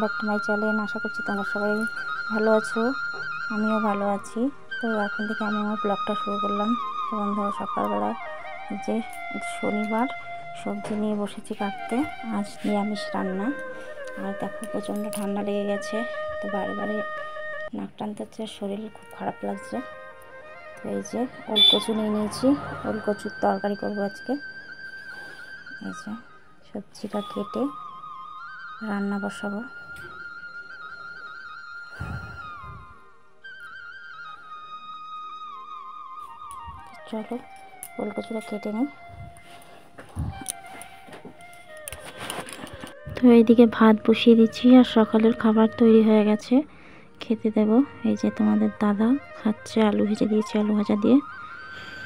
Back to my channel. আশা করছি তোমরা সবাই ভালো আছো, আমিও ভালো আছি। তো এখন থেকে আমি আমার ব্লগটা শুরু করলাম। তো বন্ধুরা সকালবেলা যে শনিবার, সবজি নিয়ে বসেছি কাটতে, আজ নিরামিষ রান্না। আর দেখো, প্রচণ্ড ঠান্ডা লেগে গেছে। তো বারে বারে নাক টানতে হচ্ছে, শরীর খুব খারাপ লাগছে। তো এই যে ওল কচু নিয়ে নিয়েছি। ওল কচুর তরকারি করব আজকে। এই যে সবজিটা কেটে রান্না বসাবো। চলো ওল কচুটা কেটে নিই। তো এইদিকে ভাত বসিয়ে দিচ্ছি, আর সকালের খাবার তৈরি হয়ে গেছে। খেতে দেব, এই যে তোমাদের দাদা খাচ্ছে আলু ভেজে দিয়েছি, আলু ভাজা দিয়ে।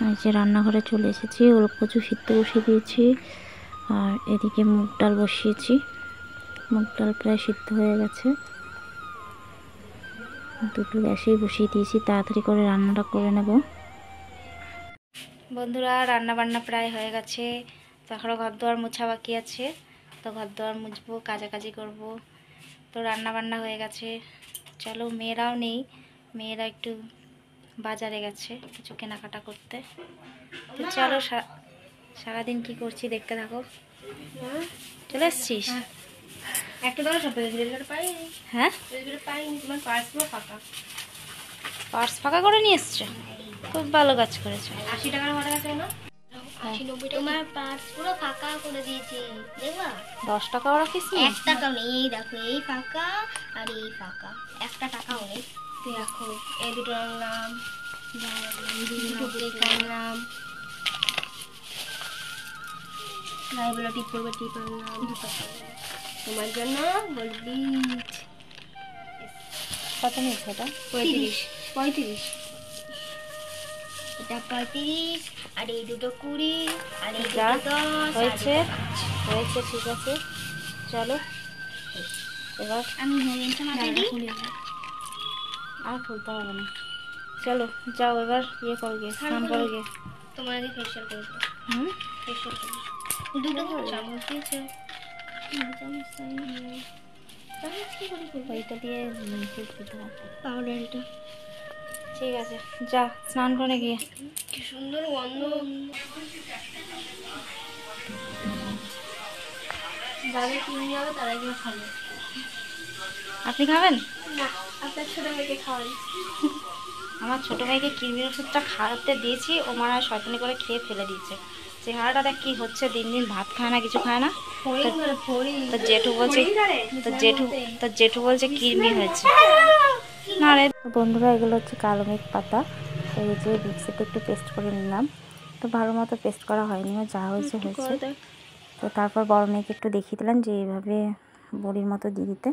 এই যে রান্নাঘরে চলে এসেছি ওল কচু সিদ্ধ বসিয়ে দিয়েছি, আর এদিকে মুগ ডাল বসিয়েছি। মুগ ডাল প্রায় সিদ্ধ হয়ে গেছে। দুটো গ্যাসেই বসিয়ে দিয়েছি, তাড়াতাড়ি করে রান্নাটা করে নেব। বন্ধুরা রান্না বান্না প্রায় হয়ে গেছে। তো এখনও ঘর দুয়ার মোছা বাকি আছে। তো ঘর দুয়ার মুছবো কাজাকাজি করব। তো রান্না বান্না হয়ে গেছে। চলো মেয়েরাও নেই। মেয়েরা একটু বাজারে গেছে কিছু কেনাকাটা করতে। তো চলো সারাদিন কি করছি দেখতে থাকো। চলে এসছিস? হ্যাঁ। পার্স ফাঁকা। পার্স ফাঁকা করে নিয়ে এসছো? খুব ভালো কাজ করেছ। আশি টাকার ভাড়া আছে না? তোমার পার্স পুরো ফাঁকা করে দিয়েছি দেখবা? দশ নি? এক টাকাও নেই এই দেখো এই ফাঁকা আর এই ফাঁকা। একটা টাকাও নেই। দেখো এই দুটো আনলাম দুটো কেক আনলাম গাইগুলো টিপ করবে টিপ আনলাম তোমার জন্য বলবি। কত নিয়েছে এটা? পঁয়ত্রিশ। পঁয়ত্রিশ। এটা পঁয়ত্রিশ আর এই দুটো কুড়ি আর এই যা, দুটো দশ হয়েছে। হয়েছে ঠিক আছে। চলো। এবার আমি আর খুলতে হবে না। চলো যাও এবার ইয়ে করো গিয়ে স্নান করো। গিয়ে। তোমার আগে ফেশিয়াল করে দেবো হুম? করে দুটো চামচ দিয়েছে চামচ কি করে ওইটা দিয়ে পাউডারটা ঠিক আছে যা স্নান করে গিয়ে। কি সুন্দর গন্ধ। যাদের কিনে যাবে তারা এগুলো খাবে। আপনি খাবেন? না আপনার ছোট মেয়েকে খাওয়াই। আমার ছোটো ভাইকে কিডনির ওষুধটা খাওয়াতে দিয়েছি ও মারা শয়তানি করে খেয়ে ফেলে দিয়েছে। চেহারাটা দেখ কি হচ্ছে দিন দিন ভাত খায় না কিছু খায় না। তো জেঠু বলছে তো জেঠু তো জেঠু বলছে কিডনি হয়েছে। বন্ধুরা এগুলো হচ্ছে কালো মেঘ পাতা। এই যে মিক্সিতে একটু পেস্ট করে নিলাম। তো ভালো মতো পেস্ট করা হয়নি যা হয়েছে হয়েছে। তো তারপর বড় মেয়েকে একটু দেখিয়ে দিলাম যে এইভাবে বড়ির মতো দিয়ে দিতে।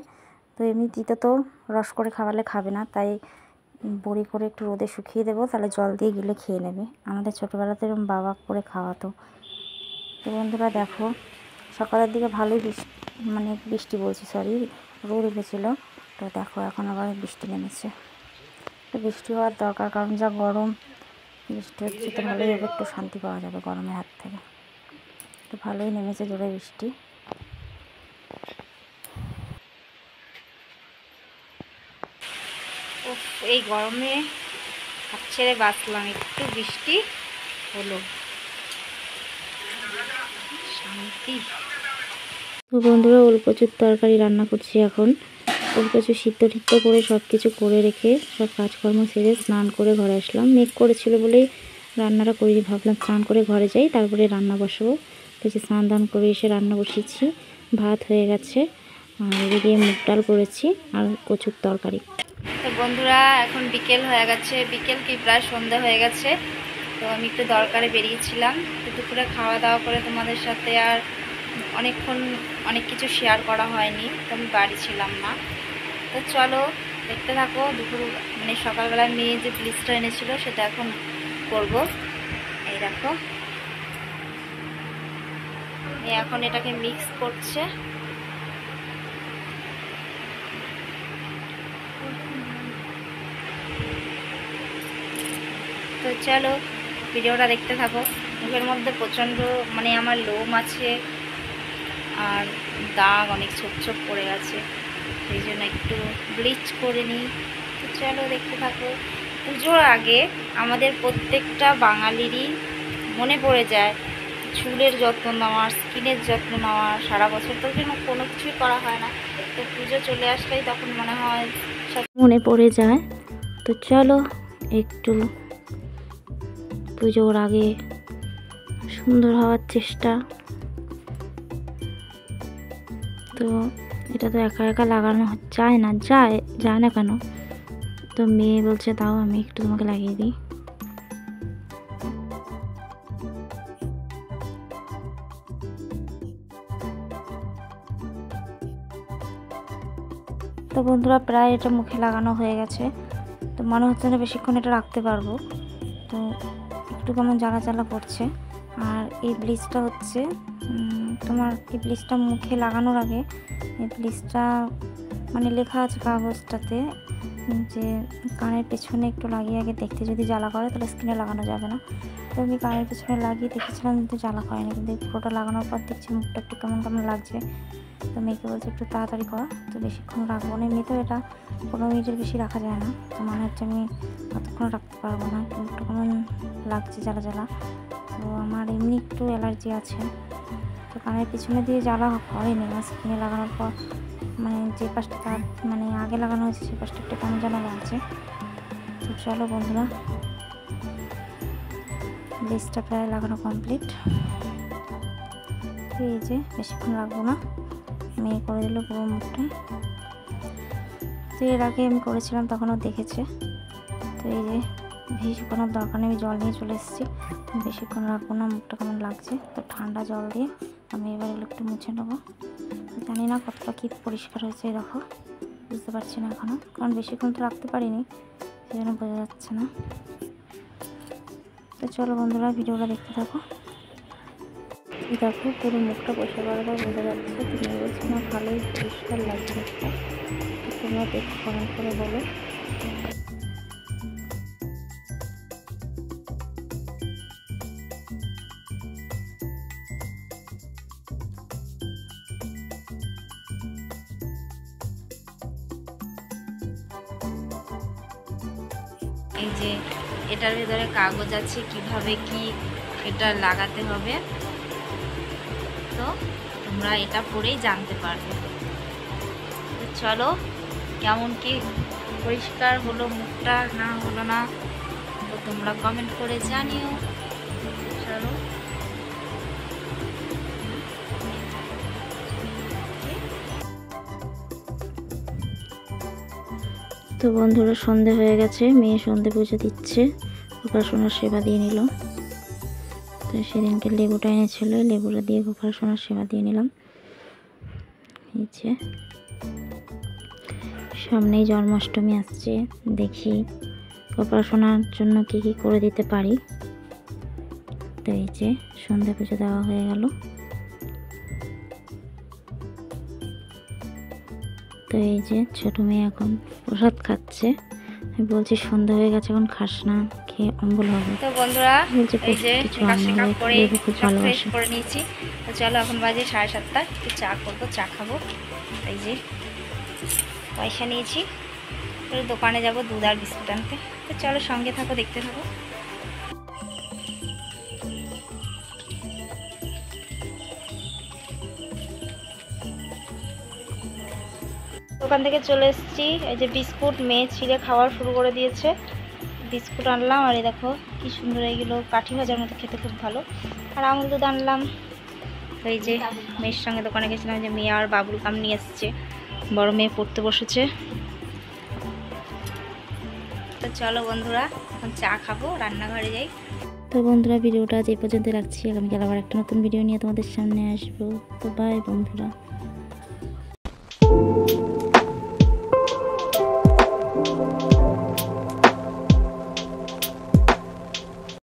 তো এমনি দিতে তো রস করে খাওয়ালে খাবে না তাই বড়ি করে একটু রোদে শুকিয়ে দেবো তাহলে জল দিয়ে গিলে খেয়ে নেবে। আমাদের ছোটোবেলাতে এরকম বাবা করে খাওয়াতো। তো বন্ধুরা দেখো সকালের দিকে ভালোই বৃষ্টি মানে বৃষ্টি বলছি সরি রোদ উঠেছিলো। তো দেখো এখন আবার বৃষ্টি নেমেছে। তো বৃষ্টি হওয়ার দরকার কারণ যা গরম বৃষ্টি হচ্ছে তো ভালোই হবে একটু শান্তি পাওয়া যাবে গরমের হাত থেকে। তো ভালোই নেমেছে জোরে বৃষ্টি। এই গরমে হাত ছেড়ে বাঁচলাম একটু বৃষ্টি হলো। শান্তি। বন্ধুরা কচুর তরকারি রান্না করছি এখন। ওল কচু সিদ্ধ টিদ্ধ করে সব কিছু করে রেখে সব কাজকর্ম সেরে স্নান করে ঘরে আসলাম। মেঘ করেছিল বলেই রান্নাটা করি ভাবলাম স্নান করে ঘরে যাই, তারপরে রান্না বসাবো। যে স্নান দান করে এসে রান্না বসিয়েছি, ভাত হয়ে গেছে, আর এদিকে মুগ ডাল করেছি আর কচুর তরকারি। তো বন্ধুরা, এখন বিকেল হয়ে গেছে, বিকেল কি প্রায় সন্ধ্যা হয়ে গেছে, তো আমি একটু দরকারে বেরিয়েছিলাম। তো দুপুরে খাওয়া দাওয়া করে তোমাদের সাথে আর অনেকক্ষণ অনেক কিছু শেয়ার করা হয়নি, তো আমি বাড়ি ছিলাম না। তো চলো, দেখতে থাকো। দুপুর মানে সকালবেলায় মেয়ে যে ব্লিচটা এনেছিল, সেটা এখন করব। এই দেখো। এখন এটাকে মিক্স করছে। তো চলো, ভিডিওটা দেখতে থাকো। মুখের মধ্যে প্রচণ্ড মানে আমার লোম আছে, আর দাগ অনেক ছোপ ছোপ পড়ে গেছে সেই জন্য একটু ব্লিচ করে নিই। তো চলো দেখতে থাকো। পুজোর আগে আমাদের প্রত্যেকটা বাঙালিরই মনে পড়ে যায়, চুলের যত্ন নেওয়ার স্কিনের যত্ন নেওয়ার সারা বছর তো যেন কোনো কিছুই করা হয় না। তো পুজো চলে আসলেই তখন মনে হয় সব মনে পড়ে যায়। তো চলো একটু পুজোর আগে সুন্দর হওয়ার চেষ্টা। তো এটা তো একা একা লাগানো যায় না, যায় যায় না কেন? তো মেয়ে বলছে তাও আমি একটু তোমাকে লাগিয়ে দিই। তো বন্ধুরা, প্রায় এটা মুখে লাগানো হয়ে গেছে। তো মনে হচ্ছে না বেশিক্ষণ এটা রাখতে পারব। তো একটু কেমন জ্বালা জ্বালা করছে। আর এই ব্লিচটা হচ্ছে তোমার এই ব্লিচটা মুখে লাগানোর আগে এই ব্লিচটা মানে লেখা আছে কাগজটাতে, যে কানের পেছনে একটু লাগিয়ে আগে দেখতে যদি জ্বালা করে তাহলে স্কিনে লাগানো যাবে না। তো আমি কানের পেছনে লাগিয়ে দেখেছিলাম কিন্তু জ্বালা করেনি কিন্তু পুরোটা লাগানোর পর দেখছি মুখটা একটু কেমন কেমন লাগছে। তো মেয়েকে বলছে একটু তাড়াতাড়ি কর, তো বেশিক্ষণ রাখব না। এমনিতেও এটা পনেরো মিনিটের বেশি রাখা যায় না, তো মনে হচ্ছে আমি অতক্ষণ রাখতে পারব না, একটু কেমন লাগছে জ্বালা জ্বালা। তো আমার এমনি একটু অ্যালার্জি আছে। তো কানের পিছনে দিয়ে জ্বালা হয়নি আমার স্কিনে লাগানোর পর মানে যে পাশটা তার মানে আগে লাগানো হয়েছে সেই পাশটা একটু কেমন যেন লাগছে। তো চলো বন্ধুরা লিস্টটা প্রায় লাগানো কমপ্লিট। এই যে বেশিক্ষণ লাগবো না মেয়ে করে দিল পুরো মুখটা। তো এর আগে আমি করেছিলাম, তখনও দেখেছে। তো এই যে বেশিক্ষণের দরকার নেই জল নিয়ে চলে এসেছি। বেশিক্ষণ রাখব না, মুখটা কেমন লাগছে? তো ঠান্ডা জল দিয়ে আমি এবার এগুলো একটু মুছে নেব। জানি না কতটা কী পরিষ্কার হয়েছে দেখো, বুঝতে পারছি না এখনও কারণ বেশিক্ষণ তো রাখতে পারিনি, সেই জন্য বোঝা যাচ্ছে না। তো চলো বন্ধুরা, ভিডিওটা দেখতে থাকো। দেখো পুরো মুখটা পরিষ্কার করার বোঝা যাচ্ছে তুমি বলছো আমার ভালোই পরিষ্কার লাগছে তোমরা দেখো কমেন্ট করে বলো। এই যে এটার ভেতরে কাগজ আছে, কীভাবে কি এটা লাগাতে হবে। তো তোমরা এটা পড়েই জানতে পারবে। তো চলো, কেমন কি পরিষ্কার হলো মুখটা, না হলো না, তো তোমরা কমেন্ট করে জানিও। চলো। তো বন্ধুরা সন্ধে হয়ে গেছে, মেয়ে সন্ধে পুজো দিচ্ছে। গোপালসোনার সেবা দিয়ে নিল। তো সেদিনকে লেবুটা এনেছিল, লেবুটা দিয়ে গোপালসোনার সেবা দিয়ে নিলাম। সামনেই জন্মাষ্টমী আসছে, দেখি গোপালসোনার জন্য কি কি করে দিতে পারি। তো এই যে সন্ধে পুজো দেওয়া হয়ে গেল। তো এই যে ছোট মেয়ে এখন প্রসাদ খাচ্ছে। আমি বলছি সন্ধ্যা হয়ে গেছে এখন খাস না খেয়ে অম্বল হবে। তো বন্ধুরা এই যে খুব ফ্রেশ করে নিয়েছি। তো চলো এখন বাজে সাড়ে সাতটা। একটু চা করব চা খাব। এই যে পয়সা নিয়েছি। দোকানে যাব দুধ আর বিস্কুট আনতে। তো চলো সঙ্গে থাকো দেখতে থাকো। দোকান থেকে চলে এসেছি। এই যে বিস্কুট, মেয়ে ছিঁড়ে খাওয়ার শুরু করে দিয়েছে। বিস্কুট আনলাম আর এই দেখো কি সুন্দর এইগুলো কাঠি ভাজার মতো খেতে খুব ভালো। আর আমুল দুধ আনলাম। এই যে মেয়ের সঙ্গে দোকানে গেছিলাম যে মেয়ে আর বাবুল কাম নিয়ে এসছে। বড় মেয়ে পড়তে বসেছে। তো চলো বন্ধুরা, এখন চা খাব, রান্নাঘরে যাই। তো বন্ধুরা, ভিডিওটা এই পর্যন্ত রাখছি। আগামীকাল আবার একটা নতুন ভিডিও নিয়ে তোমাদের সামনে আসব। তো বাই বন্ধুরা।